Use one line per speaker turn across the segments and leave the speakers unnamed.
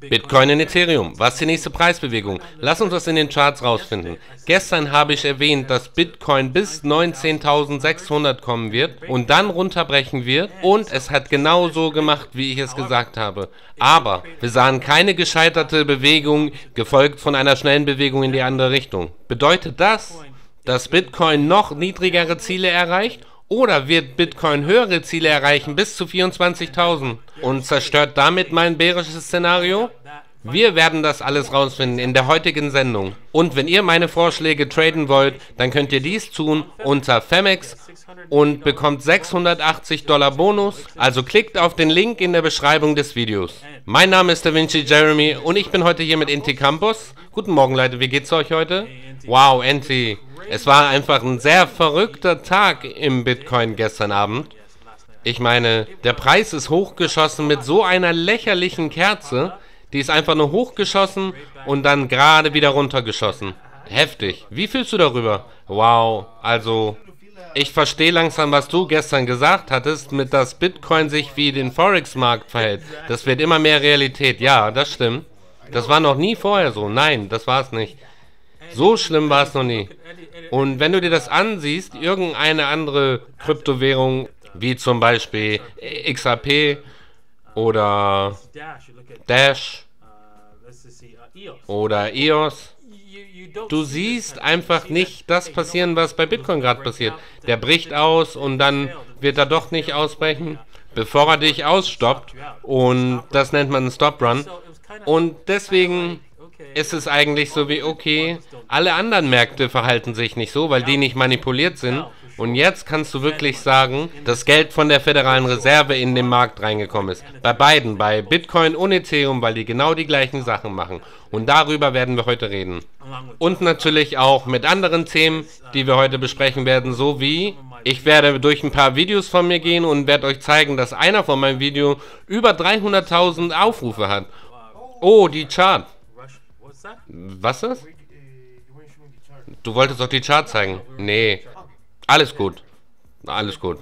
Bitcoin in Ethereum. Was ist die nächste Preisbewegung? Lass uns das in den Charts rausfinden. Gestern habe ich erwähnt, dass Bitcoin bis 19.600 kommen wird und dann runterbrechen wird und es hat genau so gemacht, wie ich es gesagt habe. Aber wir sahen keine gescheiterte Bewegung, gefolgt von einer schnellen Bewegung in die andere Richtung. Bedeutet das, dass Bitcoin noch niedrigere Ziele erreicht oder wird Bitcoin höhere Ziele erreichen bis zu 24.000 und zerstört damit mein bärisches Szenario? Wir werden das alles rausfinden in der heutigen Sendung. Und wenn ihr meine Vorschläge traden wollt, dann könnt ihr dies tun unter Femex und bekommt 680 Dollar Bonus. Also klickt auf den Link in der Beschreibung des Videos. Mein Name ist DaVinci Jeremy und ich bin heute hier mit Inti Campus. Guten Morgen Leute, wie geht's euch heute? Wow, Inti. Es war einfach ein sehr verrückter Tag im Bitcoin gestern Abend. Ich meine, der Preis ist hochgeschossen mit so einer lächerlichen Kerze. Die ist einfach nur hochgeschossen und dann gerade wieder runtergeschossen. Heftig. Wie fühlst du darüber? Wow, also ich verstehe langsam, was du gestern gesagt hattest, mit dass Bitcoin sich wie den Forex-Markt verhält. Das wird immer mehr Realität. Ja, das stimmt. Das war noch nie vorher so. Nein, das war es nicht. So schlimm war es noch nie. Und wenn du dir das ansiehst, irgendeine andere Kryptowährung, wie zum Beispiel XRP oder Dash oder EOS, du siehst einfach nicht das passieren, was bei Bitcoin gerade passiert. Der bricht aus und dann wird er doch nicht ausbrechen, bevor er dich ausstoppt. Und das nennt man einen Stop Run. Und deswegen ist es eigentlich so wie, okay, alle anderen Märkte verhalten sich nicht so, weil die nicht manipuliert sind. Und jetzt kannst du wirklich sagen, dass Geld von der Föderalen Reserve in den Markt reingekommen ist. Bei beiden, bei Bitcoin und Ethereum, weil die genau die gleichen Sachen machen. Und darüber werden wir heute reden. Und natürlich auch mit anderen Themen, die wir heute besprechen werden, so wie ich werde durch ein paar Videos von mir gehen und werde euch zeigen, dass einer von meinen Videos über 300.000 Aufrufe hat. Oh, die Chart. Was ist? Du wolltest doch die Chart zeigen. Nee. Alles gut. Alles gut.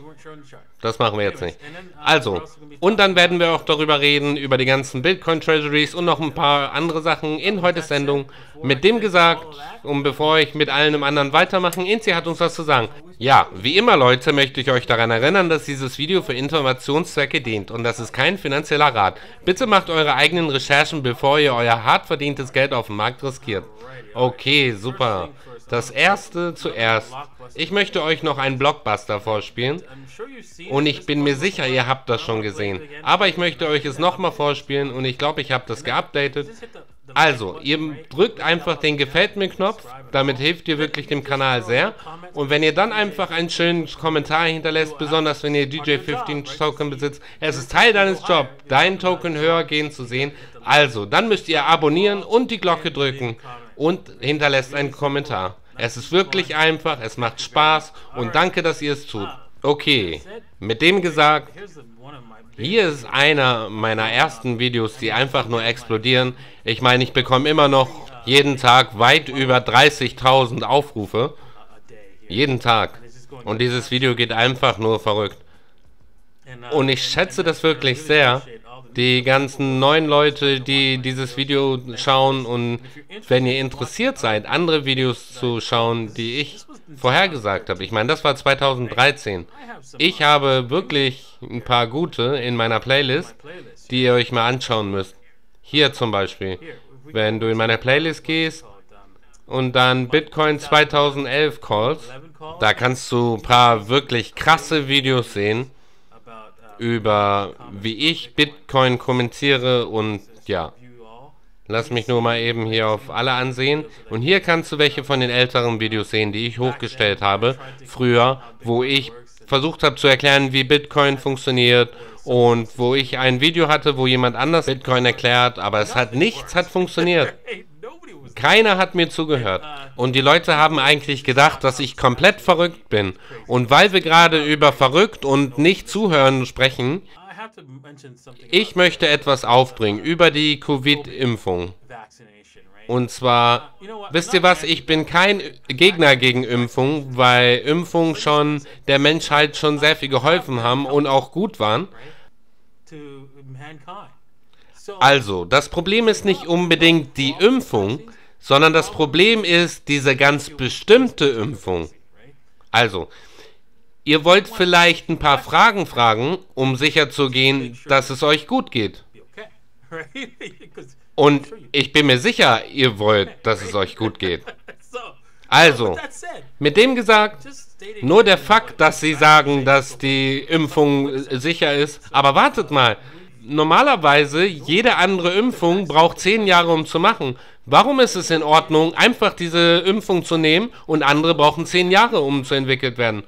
Das machen wir jetzt nicht. Also, und dann werden wir auch darüber reden, über die ganzen Bitcoin Treasuries und noch ein paar andere Sachen in heute Sendung. Mit dem gesagt, und bevor ich mit allem anderen weitermache, Inzi hat uns was zu sagen. Ja, wie immer Leute, möchte ich euch daran erinnern, dass dieses Video für Informationszwecke dient und das ist kein finanzieller Rat. Bitte macht eure eigenen Recherchen, bevor ihr euer hart verdientes Geld auf dem Markt riskiert. Okay, super. Das erste zuerst. Ich möchte euch noch einen Blockbuster vorspielen. Und ich bin mir sicher, ihr habt das schon gesehen. Aber ich möchte euch es nochmal vorspielen und ich glaube, ich habe das geupdatet. Also, ihr drückt einfach den Gefällt mir Knopf, damit hilft ihr wirklich dem Kanal sehr. Und wenn ihr dann einfach einen schönen Kommentar hinterlässt, besonders wenn ihr DJ15 Token besitzt, es ist Teil deines Jobs, deinen Token höher gehen zu sehen. Also, dann müsst ihr abonnieren und die Glocke drücken und hinterlässt einen Kommentar. Es ist wirklich einfach, es macht Spaß und danke, dass ihr es tut. Okay, mit dem gesagt, hier ist einer meiner ersten Videos, die einfach nur explodieren. Ich meine, ich bekomme immer noch jeden Tag weit über 30.000 Aufrufe. Jeden Tag. Und dieses Video geht einfach nur verrückt. Und ich schätze das wirklich sehr, die ganzen neuen Leute, die dieses Video schauen und wenn ihr interessiert seid, andere Videos zu schauen, die ich vorhergesagt habe. Ich meine, das war 2013. Ich habe wirklich ein paar gute in meiner Playlist, die ihr euch mal anschauen müsst. Hier zum Beispiel. Wenn du in meine Playlist gehst und dann Bitcoin 2011 calls, da kannst du ein paar wirklich krasse Videos sehen über wie ich Bitcoin kommentiere und ja. Lass mich nur mal eben hier auf alle ansehen. Und hier kannst du welche von den älteren Videos sehen, die ich hochgestellt habe, früher, wo ich versucht habe zu erklären, wie Bitcoin funktioniert und wo ich ein Video hatte, wo jemand anders Bitcoin erklärt, aber es hat nichts hat funktioniert. Keiner hat mir zugehört. Und die Leute haben eigentlich gedacht, dass ich komplett verrückt bin. Und weil wir gerade über verrückt und nicht zuhören sprechen, ich möchte etwas aufbringen über die Covid-Impfung. Und zwar, wisst ihr was, ich bin kein Gegner gegen Impfung, weil Impfungen schon der Menschheit schon sehr viel geholfen haben und auch gut waren. Also, das Problem ist nicht unbedingt die Impfung, sondern das Problem ist diese ganz bestimmte Impfung. Also, ihr wollt vielleicht ein paar Fragen fragen, um sicherzugehen, dass es euch gut geht. Und ich bin mir sicher, ihr wollt, dass es euch gut geht. Also, mit dem gesagt, nur der Fakt, dass sie sagen, dass die Impfung sicher ist. Aber wartet mal, normalerweise jede andere Impfung braucht zehn Jahre, um zu machen. Warum ist es in Ordnung, einfach diese Impfung zu nehmen und andere brauchen zehn Jahre, um zu entwickelt werden?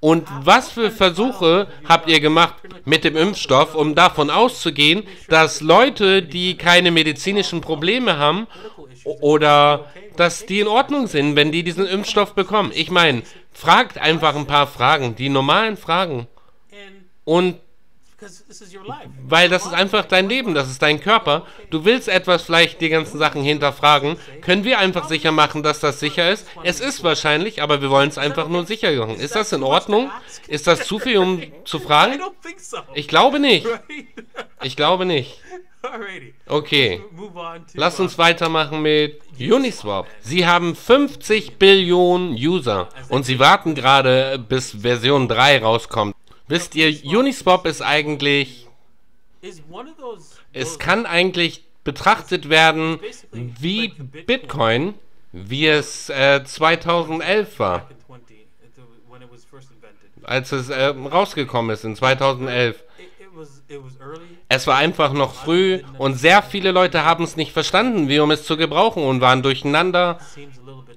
Und was für Versuche habt ihr gemacht mit dem Impfstoff, um davon auszugehen, dass Leute, die keine medizinischen Probleme haben oder dass die in Ordnung sind, wenn die diesen Impfstoff bekommen? Ich meine, fragt einfach ein paar Fragen, die normalen Fragen. Und weil das ist einfach dein Leben, das ist dein Körper. Du willst etwas vielleicht die ganzen Sachen hinterfragen. Können wir einfach sicher machen, dass das sicher ist? Es ist wahrscheinlich, aber wir wollen es einfach nur sicher machen. Ist das in Ordnung? Ist das zu viel, um zu fragen? Ich glaube nicht. Ich glaube nicht. Okay, lass uns weitermachen mit Uniswap. Sie haben 50 Billionen User und sie warten gerade, bis Version 3 rauskommt. Wisst ihr, Uniswap ist eigentlich... Es kann eigentlich betrachtet werden wie Bitcoin, wie es äh, 2011 war. Als es äh, rausgekommen ist in 2011. Es war einfach noch früh und sehr viele Leute haben es nicht verstanden, wie um es zu gebrauchen und waren durcheinander.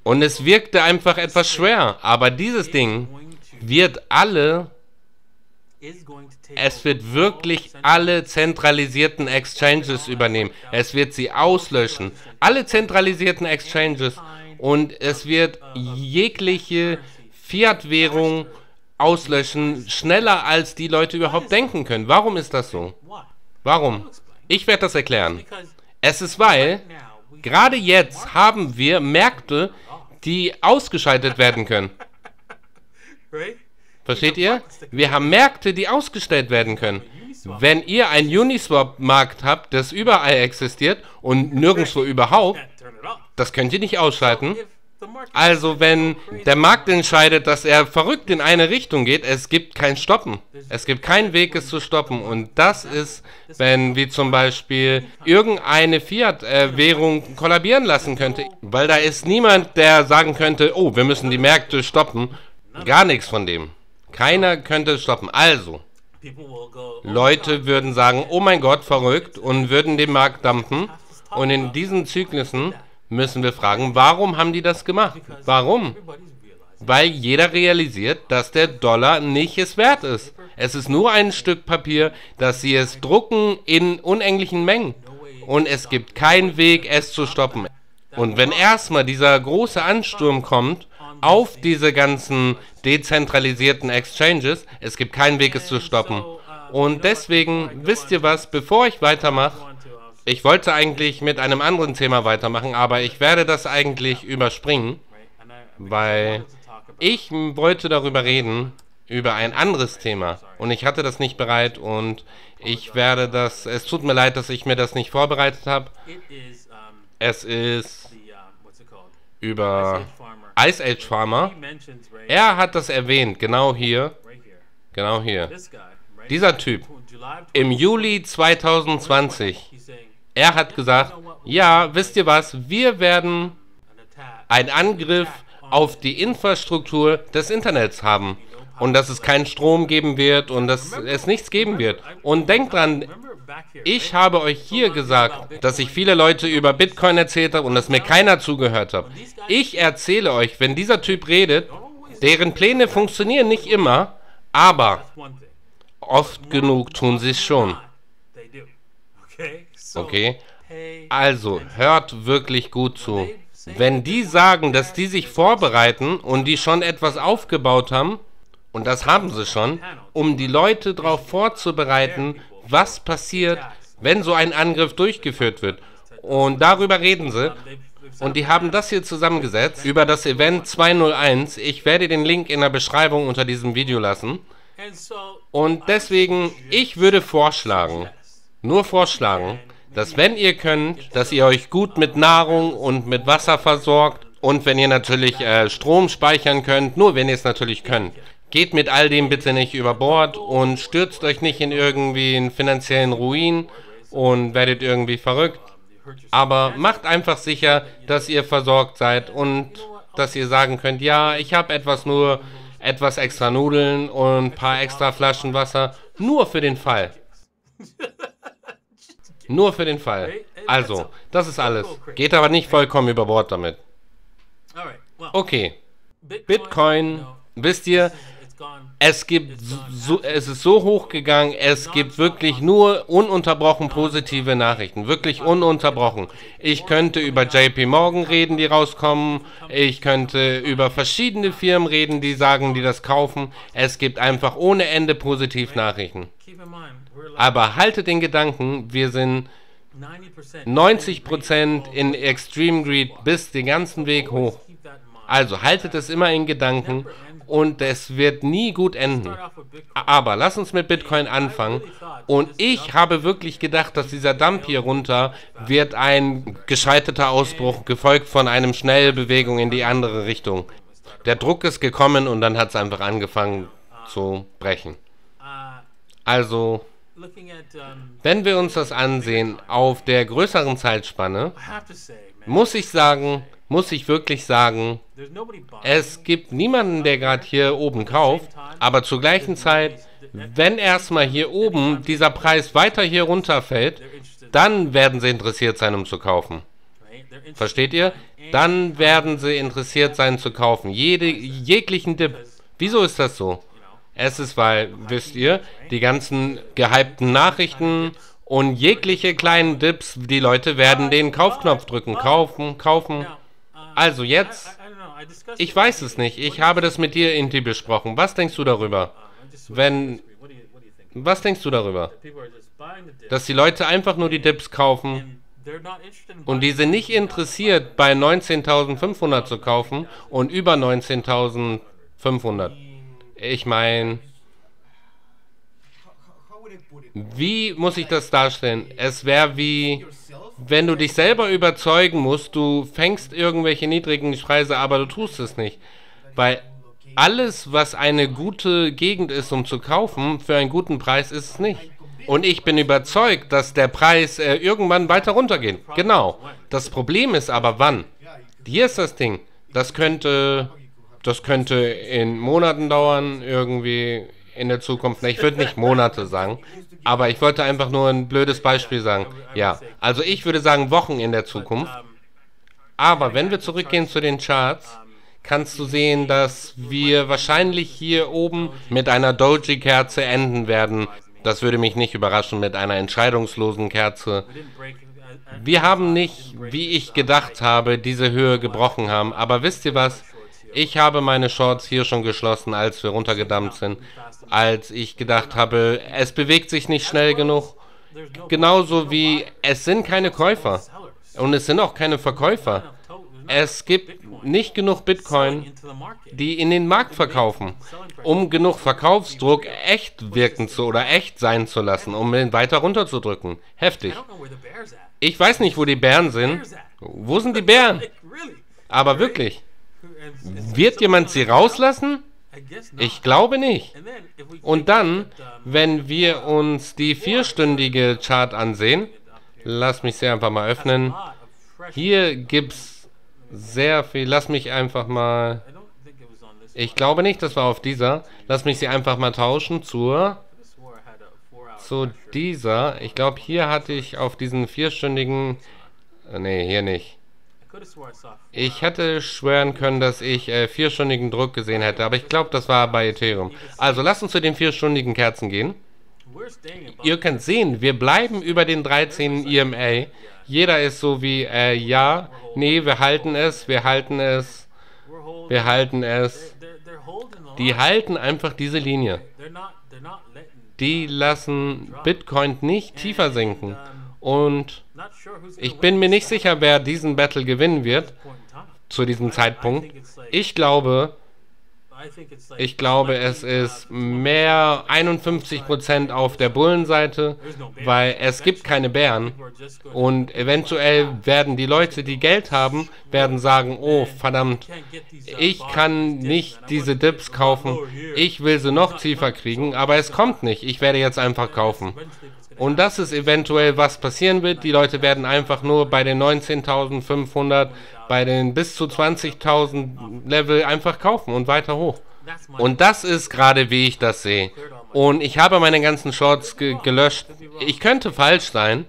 Und es wirkte einfach etwas schwer. Aber dieses Ding wird alle es wird wirklich alle zentralisierten Exchanges übernehmen. Es wird sie auslöschen. Alle zentralisierten Exchanges. Und es wird jegliche Fiat-Währung auslöschen, schneller als die Leute überhaupt denken können. Warum ist das so? Warum? Ich werde das erklären. Es ist weil, gerade jetzt haben wir Märkte, die ausgeschaltet werden können. Versteht ihr? Wir haben Märkte, die ausgestellt werden können. Wenn ihr einen Uniswap-Markt habt, das überall existiert und nirgendwo überhaupt, das könnt ihr nicht ausschalten. Also wenn der Markt entscheidet, dass er verrückt in eine Richtung geht, es gibt kein Stoppen. Es gibt keinen Weg, es zu stoppen. Und das ist, wenn wie zum Beispiel irgendeine Fiat-Währung kollabieren lassen könnte. Weil da ist niemand, der sagen könnte, oh, wir müssen die Märkte stoppen. Gar nichts von dem. Keiner könnte es stoppen. Also, Leute würden sagen, oh mein Gott, verrückt und würden den Markt dampfen. Und in diesen Zyklussen müssen wir fragen, warum haben die das gemacht? Warum? Weil jeder realisiert, dass der Dollar nicht es wert ist. Es ist nur ein Stück Papier, dass sie es drucken in unendlichen Mengen. Und es gibt keinen Weg, es zu stoppen. Und wenn erstmal dieser große Ansturm kommt auf diese ganzen dezentralisierten Exchanges. Es gibt keinen Weg, es zu stoppen. Und deswegen, wisst ihr was, bevor ich weitermache, ich wollte eigentlich mit einem anderen Thema weitermachen, aber ich werde das eigentlich überspringen, weil ich wollte darüber reden, über ein anderes Thema. Und ich hatte das nicht bereit und ich werde das, es tut mir leid, dass ich mir das nicht vorbereitet habe. Es ist über Ice Age Farmer. Er hat das erwähnt, genau hier. Genau hier. Dieser Typ. Im Juli 2020. Er hat gesagt, ja, wisst ihr was, wir werden einen Angriff auf die Infrastruktur des Internets haben. Und dass es keinen Strom geben wird und dass es nichts geben wird. Und denkt dran, ich habe euch hier gesagt, dass ich viele Leute über Bitcoin erzählt habe und dass mir keiner zugehört hat. Ich erzähle euch, wenn dieser Typ redet, deren Pläne funktionieren nicht immer, aber oft genug tun sie es schon. Okay? Also, hört wirklich gut zu. Wenn die sagen, dass die sich vorbereiten und die schon etwas aufgebaut haben, und das haben sie schon, um die Leute darauf vorzubereiten, was passiert, wenn so ein Angriff durchgeführt wird. Und darüber reden sie. Und die haben das hier zusammengesetzt über das Event 201. Ich werde den Link in der Beschreibung unter diesem Video lassen. Und deswegen, ich würde vorschlagen, nur vorschlagen, dass wenn ihr könnt, dass ihr euch gut mit Nahrung und mit Wasser versorgt und wenn ihr natürlich äh, Strom speichern könnt, nur wenn ihr es natürlich könnt. Geht mit all dem bitte nicht über Bord und stürzt euch nicht in irgendwie einen finanziellen Ruin und werdet irgendwie verrückt. Aber macht einfach sicher, dass ihr versorgt seid und dass ihr sagen könnt, ja, ich habe etwas nur, etwas extra Nudeln und ein paar extra Flaschen Wasser, nur für den Fall. Nur für den Fall. Also, das ist alles. Geht aber nicht vollkommen über Bord damit. Okay. Bitcoin, wisst ihr, es gibt so, es ist so hoch gegangen, es gibt wirklich nur ununterbrochen positive Nachrichten, wirklich ununterbrochen. Ich könnte über JP Morgan reden, die rauskommen, ich könnte über verschiedene Firmen reden, die sagen, die das kaufen. Es gibt einfach ohne Ende positiv Nachrichten. Aber haltet den Gedanken, wir sind 90% in Extreme Greed bis den ganzen Weg hoch. Also haltet es immer in Gedanken und es wird nie gut enden. Aber lass uns mit Bitcoin anfangen. Und ich habe wirklich gedacht, dass dieser Dump hier runter wird ein gescheiterter Ausbruch, gefolgt von einem Schnellbewegung in die andere Richtung. Der Druck ist gekommen und dann hat es einfach angefangen zu brechen. Also, wenn wir uns das ansehen auf der größeren Zeitspanne, muss ich sagen, muss ich wirklich sagen, es gibt niemanden, der gerade hier oben kauft, aber zur gleichen Zeit, wenn erstmal hier oben dieser Preis weiter hier runterfällt, dann werden sie interessiert sein, um zu kaufen. Versteht ihr? Dann werden sie interessiert sein zu kaufen. Jede, jeglichen Dip. Wieso ist das so? Es ist, weil, wisst ihr, die ganzen gehypten Nachrichten und jegliche kleinen Dips, die Leute werden den Kaufknopf drücken. Kaufen, kaufen. Also jetzt, ich weiß es nicht. Ich habe das mit dir, Inti, besprochen. Was denkst du darüber? Wenn, was denkst du darüber? Dass die Leute einfach nur die Dips kaufen und die sind nicht interessiert, bei 19.500 zu kaufen und über 19.500. Ich meine, wie muss ich das darstellen? Es wäre wie wenn du dich selber überzeugen musst, du fängst irgendwelche niedrigen Preise, aber du tust es nicht. Weil alles, was eine gute Gegend ist, um zu kaufen, für einen guten Preis ist es nicht. Und ich bin überzeugt, dass der Preis äh, irgendwann weiter runtergeht. Genau. Das Problem ist aber wann. Hier ist das Ding. Das könnte, das könnte in Monaten dauern, irgendwie in der Zukunft. Ich würde nicht Monate sagen. Aber ich wollte einfach nur ein blödes Beispiel sagen. Ja, also ich würde sagen Wochen in der Zukunft. Aber wenn wir zurückgehen zu den Charts, kannst du sehen, dass wir wahrscheinlich hier oben mit einer Doji-Kerze enden werden. Das würde mich nicht überraschen mit einer entscheidungslosen Kerze. Wir haben nicht, wie ich gedacht habe, diese Höhe gebrochen haben. Aber wisst ihr was? Ich habe meine Shorts hier schon geschlossen, als wir runtergedammt sind als ich gedacht habe, es bewegt sich nicht schnell genug. Genauso wie es sind keine Käufer und es sind auch keine Verkäufer. Es gibt nicht genug Bitcoin, die in den Markt verkaufen, um genug Verkaufsdruck echt wirken zu oder echt sein zu lassen, um ihn weiter runterzudrücken. Heftig. Ich weiß nicht, wo die Bären sind. Wo sind die Bären? Aber wirklich. Wird jemand sie rauslassen? Ich glaube nicht. Und dann, wenn wir uns die vierstündige Chart ansehen, lass mich sie einfach mal öffnen. Hier gibt es sehr viel. Lass mich einfach mal. Ich glaube nicht, das war auf dieser. Lass mich sie einfach mal tauschen zur. Zu dieser. Ich glaube, hier hatte ich auf diesen vierstündigen. Ne, hier nicht. Ich hätte schwören können, dass ich äh, vierstündigen Druck gesehen hätte, aber ich glaube, das war bei Ethereum. Also lasst uns zu den vierstündigen Kerzen gehen. Ihr könnt sehen, wir bleiben über den 13 EMA. Jeder ist so wie, äh, ja, nee, wir halten es, wir halten es, wir halten es. Die halten einfach diese Linie. Die lassen Bitcoin nicht tiefer sinken. Und ich bin mir nicht sicher, wer diesen Battle gewinnen wird zu diesem Zeitpunkt. Ich glaube, Ich glaube, es ist mehr 51% auf der Bullenseite, weil es gibt keine Bären. Und eventuell werden die Leute, die Geld haben, werden sagen, oh verdammt, ich kann nicht diese Dips kaufen, ich will sie noch tiefer kriegen, aber es kommt nicht, ich werde jetzt einfach kaufen. Und das ist eventuell, was passieren wird. Die Leute werden einfach nur bei den 19.500, bei den bis zu 20.000 Level einfach kaufen und weiter hoch. Und das ist gerade, wie ich das sehe. Und ich habe meine ganzen Shorts ge gelöscht. Ich könnte falsch sein,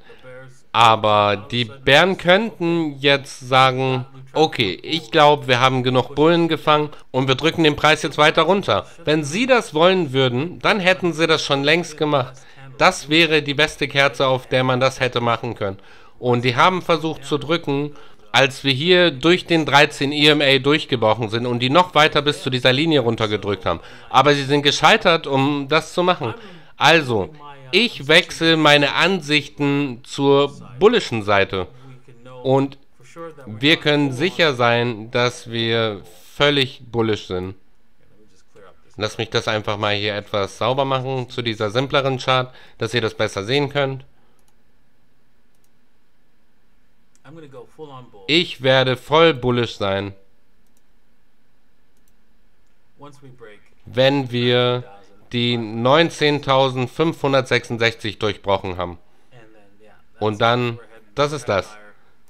aber die Bären könnten jetzt sagen, okay, ich glaube, wir haben genug Bullen gefangen und wir drücken den Preis jetzt weiter runter. Wenn sie das wollen würden, dann hätten sie das schon längst gemacht. Das wäre die beste Kerze, auf der man das hätte machen können. Und die haben versucht zu drücken, als wir hier durch den 13 EMA durchgebrochen sind und die noch weiter bis zu dieser Linie runtergedrückt haben. Aber sie sind gescheitert, um das zu machen. Also, ich wechsle meine Ansichten zur bullischen Seite. Und wir können sicher sein, dass wir völlig bullisch sind. Lass mich das einfach mal hier etwas sauber machen zu dieser simpleren Chart, dass ihr das besser sehen könnt. Ich werde voll bullish sein, wenn wir die 19.566 durchbrochen haben. Und dann, das ist das.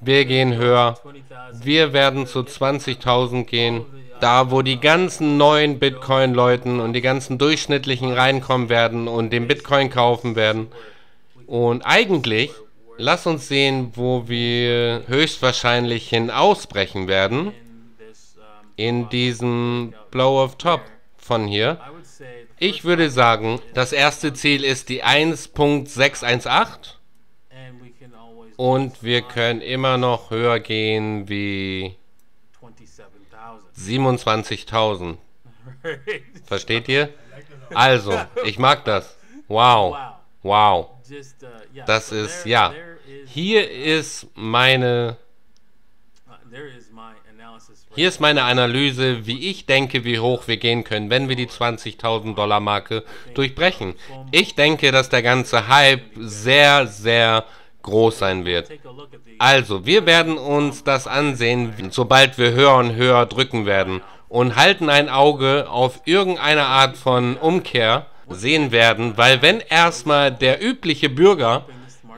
Wir gehen höher. Wir werden zu 20.000 gehen. Da, wo die ganzen neuen Bitcoin-Leuten und die ganzen durchschnittlichen reinkommen werden und den Bitcoin kaufen werden. Und eigentlich Lass uns sehen, wo wir höchstwahrscheinlich hin ausbrechen werden. In diesem Blow of Top von hier. Ich würde sagen, das erste Ziel ist die 1.618. Und wir können immer noch höher gehen wie 27.000. Versteht ihr? Also, ich mag das. Wow. Wow. Das ist, ja. Hier ist meine. Hier ist meine Analyse, wie ich denke, wie hoch wir gehen können, wenn wir die 20.000 Dollar Marke durchbrechen. Ich denke, dass der ganze Hype sehr, sehr groß sein wird. Also, wir werden uns das ansehen, sobald wir höher und höher drücken werden und halten ein Auge auf irgendeine Art von Umkehr sehen werden, weil wenn erstmal der übliche Bürger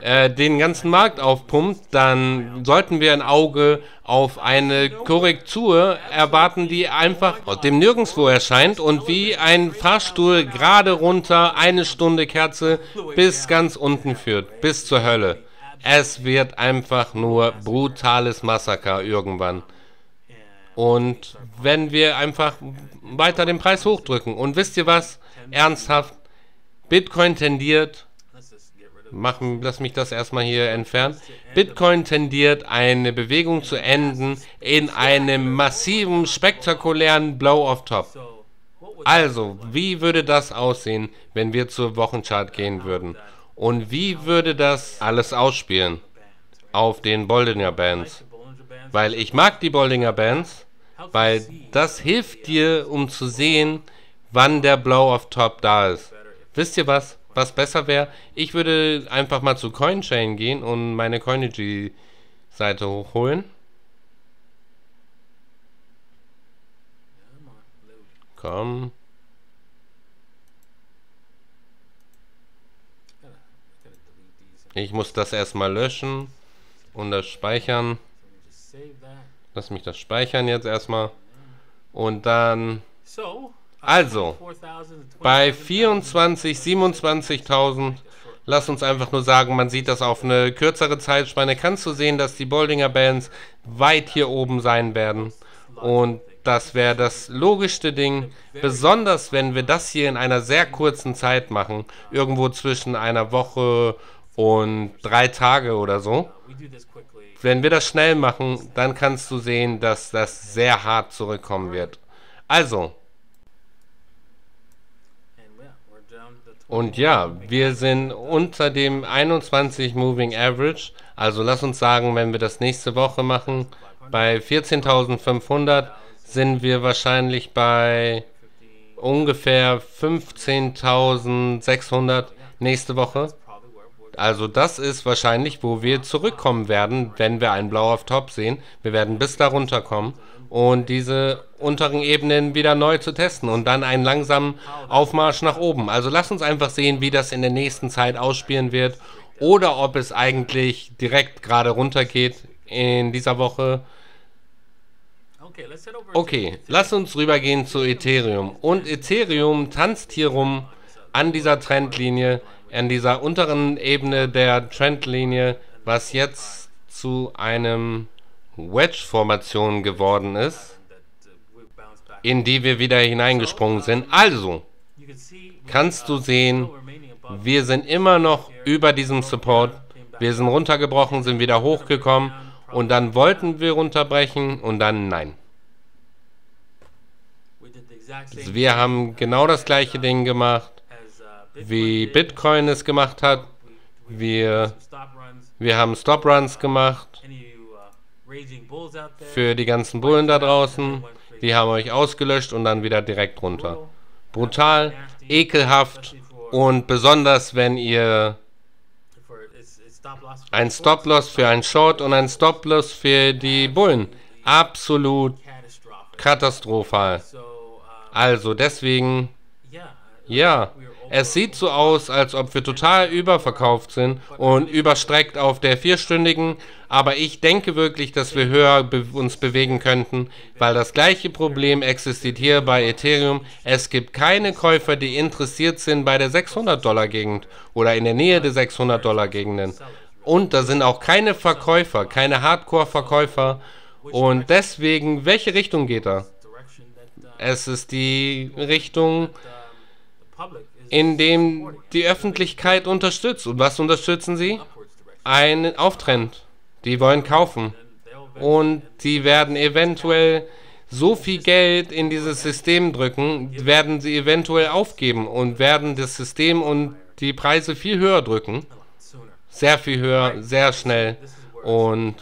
äh, den ganzen Markt aufpumpt, dann sollten wir ein Auge auf eine Korrektur erwarten, die einfach aus dem Nirgendwo erscheint und wie ein Fahrstuhl gerade runter eine Stunde Kerze bis ganz unten führt, bis zur Hölle. Es wird einfach nur brutales Massaker irgendwann. Und wenn wir einfach weiter den Preis hochdrücken. Und wisst ihr was? Ernsthaft, Bitcoin tendiert, machen, lass mich das erstmal hier entfernen. Bitcoin tendiert eine Bewegung zu enden in einem massiven, spektakulären Blow of Top. Also, wie würde das aussehen, wenn wir zur Wochenchart gehen würden? Und wie würde das alles ausspielen? Auf den Boldinger Bands? Weil ich mag die Boldinger Bands, weil das hilft dir, um zu sehen, wann der Blow of Top da ist. Wisst ihr was? Was besser wäre? Ich würde einfach mal zu CoinChain gehen und meine Coinigy-Seite hochholen. Komm. Ich muss das erstmal löschen und das speichern. Lass mich das speichern jetzt erstmal. Und dann... Also, bei 24, 27.000, lass uns einfach nur sagen, man sieht das auf eine kürzere Zeitspanne, kannst du sehen, dass die Boldinger Bands weit hier oben sein werden. Und das wäre das logischste Ding, besonders wenn wir das hier in einer sehr kurzen Zeit machen, irgendwo zwischen einer Woche und drei Tage oder so. Wenn wir das schnell machen, dann kannst du sehen, dass das sehr hart zurückkommen wird. Also, Und ja, wir sind unter dem 21 Moving Average. Also lass uns sagen, wenn wir das nächste Woche machen, bei 14.500 sind wir wahrscheinlich bei ungefähr 15.600 nächste Woche. Also das ist wahrscheinlich, wo wir zurückkommen werden, wenn wir einen Blau auf Top sehen. Wir werden bis darunter kommen und diese unteren Ebenen wieder neu zu testen und dann einen langsamen Aufmarsch nach oben. Also lass uns einfach sehen, wie das in der nächsten Zeit ausspielen wird oder ob es eigentlich direkt gerade runter geht in dieser Woche. Okay, lass uns rübergehen zu Ethereum. Und Ethereum tanzt hier rum an dieser Trendlinie, an dieser unteren Ebene der Trendlinie, was jetzt zu einem Wedge-Formation geworden ist, in die wir wieder hineingesprungen sind. Also, kannst du sehen, wir sind immer noch über diesem Support. Wir sind runtergebrochen, sind wieder hochgekommen und dann wollten wir runterbrechen und dann nein. Wir haben genau das gleiche Ding gemacht, wie Bitcoin es gemacht hat. Wir, wir haben Stop-Runs gemacht für die ganzen Bullen da draußen. Die haben euch ausgelöscht und dann wieder direkt runter. Brutal, ekelhaft und besonders, wenn ihr ein Stop-Loss für einen Short und ein Stop-Loss für die Bullen. Absolut katastrophal. Also deswegen, ja, es sieht so aus, als ob wir total überverkauft sind und überstreckt auf der vierstündigen, aber ich denke wirklich, dass wir höher be uns bewegen könnten, weil das gleiche Problem existiert hier bei Ethereum. Es gibt keine Käufer, die interessiert sind bei der 600 Dollar Gegend oder in der Nähe der 600 Dollar Gegenden. Und da sind auch keine Verkäufer, keine Hardcore-Verkäufer. Und deswegen, welche Richtung geht er? Es ist die Richtung, in dem die Öffentlichkeit unterstützt. Und was unterstützen sie? Ein Auftrend. Die wollen kaufen. Und sie werden eventuell so viel Geld in dieses System drücken, werden sie eventuell aufgeben und werden das System und die Preise viel höher drücken. Sehr viel höher, sehr schnell. Und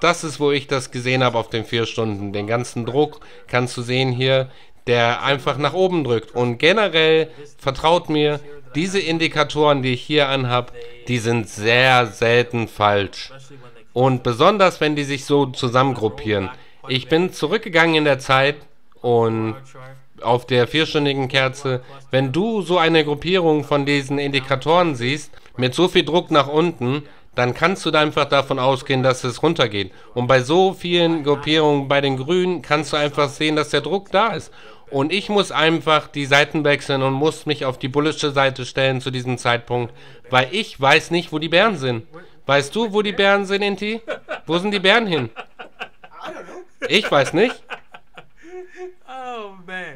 das ist, wo ich das gesehen habe auf den vier Stunden. Den ganzen Druck kannst du sehen hier, der einfach nach oben drückt. Und generell vertraut mir, diese Indikatoren, die ich hier anhab, die sind sehr selten falsch. Und besonders, wenn die sich so zusammengruppieren. Ich bin zurückgegangen in der Zeit und auf der vierstündigen Kerze, wenn du so eine Gruppierung von diesen Indikatoren siehst, mit so viel Druck nach unten, dann kannst du einfach davon ausgehen, dass es runtergeht. Und bei so vielen Gruppierungen bei den Grünen kannst du einfach sehen, dass der Druck da ist. Und ich muss einfach die Seiten wechseln und muss mich auf die bullische Seite stellen zu diesem Zeitpunkt, weil ich weiß nicht, wo die Bären sind. Weißt du, wo die Bären sind, Inti? Wo sind die Bären hin? Ich weiß nicht.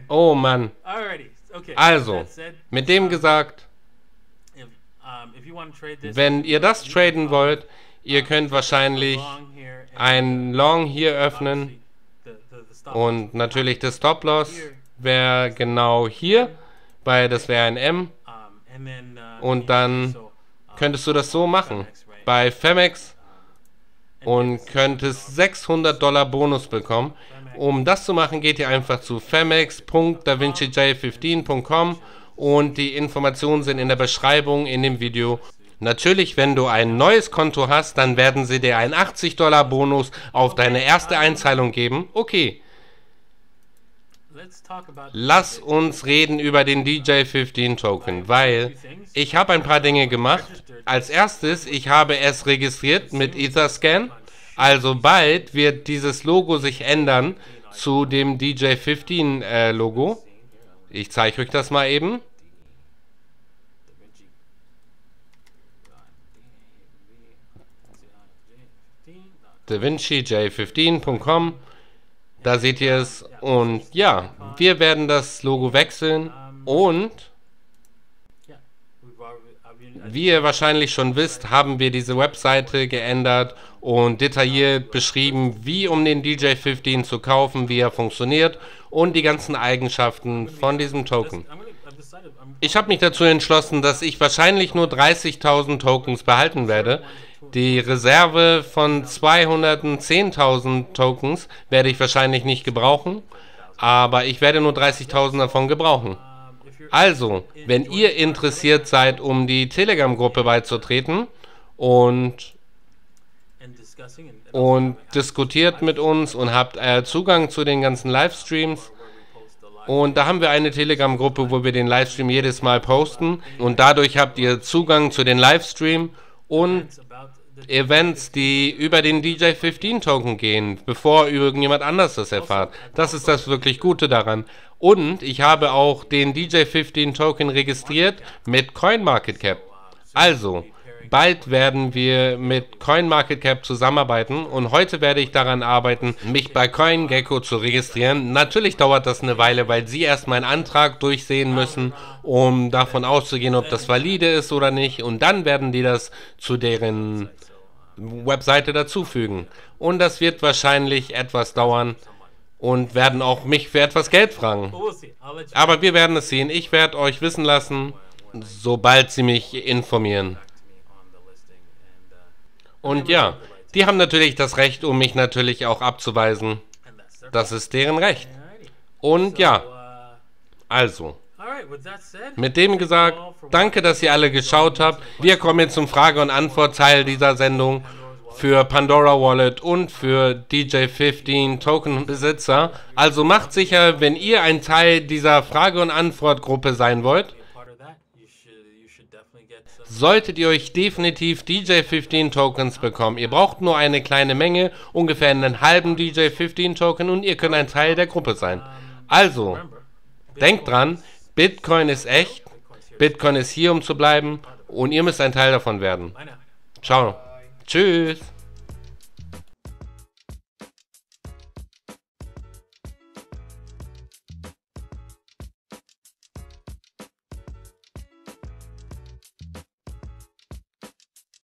Oh Mann. Also, mit dem gesagt, wenn ihr das traden wollt, ihr könnt wahrscheinlich ein Long hier öffnen und natürlich das Stop-Loss wäre genau hier, weil das wäre ein M. Und dann könntest du das so machen. Bei Femex und könntest 600 Dollar Bonus bekommen. Um das zu machen, geht ihr einfach zu femex.davincij15.com und die Informationen sind in der Beschreibung in dem Video. Natürlich, wenn du ein neues Konto hast, dann werden sie dir einen 80 Dollar Bonus auf deine erste Einzahlung geben. Okay, Lass uns reden über den DJ15 Token, weil ich habe ein paar Dinge gemacht. Als erstes, ich habe es registriert mit Etherscan. Also bald wird dieses Logo sich ändern zu dem DJ15 äh, Logo. Ich zeige euch das mal eben. DaVinciJ15.com da seht ihr es. Und ja, wir werden das Logo wechseln. Und wie ihr wahrscheinlich schon wisst, haben wir diese Webseite geändert und detailliert beschrieben, wie um den DJ15 zu kaufen, wie er funktioniert und die ganzen Eigenschaften von diesem Token. Ich habe mich dazu entschlossen, dass ich wahrscheinlich nur 30.000 Tokens behalten werde. Die Reserve von 210.000 Tokens werde ich wahrscheinlich nicht gebrauchen. aber ich werde nur 30.000 davon gebrauchen. Also, wenn ihr interessiert seid, um die Telegram-Gruppe beizutreten und, und diskutiert mit uns und habt äh, Zugang zu den ganzen Livestreams, und da haben wir eine Telegram-Gruppe, wo wir den Livestream jedes Mal posten. Und dadurch habt ihr Zugang zu den Livestream und Events, die über den DJ15-Token gehen, bevor irgendjemand anders das erfahrt. Das ist das wirklich Gute daran. Und ich habe auch den DJ15-Token registriert mit CoinMarketCap. Also, bald werden wir mit CoinMarketCap zusammenarbeiten und heute werde ich daran arbeiten, mich bei CoinGecko zu registrieren. Natürlich dauert das eine Weile, weil sie erst meinen Antrag durchsehen müssen, um davon auszugehen, ob das valide ist oder nicht. Und dann werden die das zu deren Webseite dazufügen. Und das wird wahrscheinlich etwas dauern und werden auch mich für etwas Geld fragen. Aber wir werden es sehen. Ich werde euch wissen lassen, sobald sie mich informieren. Und ja, die haben natürlich das Recht, um mich natürlich auch abzuweisen. Das ist deren Recht. Und ja, also. Mit dem gesagt, danke, dass ihr alle geschaut habt. Wir kommen jetzt zum Frage- und Antwort-Teil dieser Sendung für Pandora Wallet und für DJ15 Token-Besitzer. Also macht sicher, wenn ihr ein Teil dieser Frage- und Antwort-Gruppe sein wollt, solltet ihr euch definitiv DJ15 Tokens bekommen. Ihr braucht nur eine kleine Menge, ungefähr einen halben DJ15 Token und ihr könnt ein Teil der Gruppe sein. Also, denkt dran, Bitcoin ist echt, Bitcoin ist hier, um zu bleiben und ihr müsst ein Teil davon werden. Ciao. Tschüss.